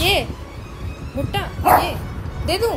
ये भुट्टा ये दे दूँ?